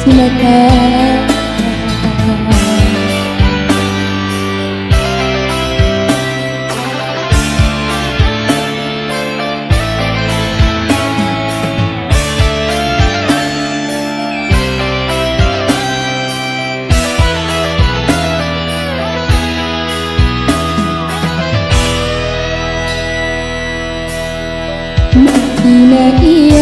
semata Makina iya